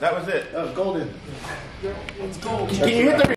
That was it. That was golden. It's gold. Can you hit the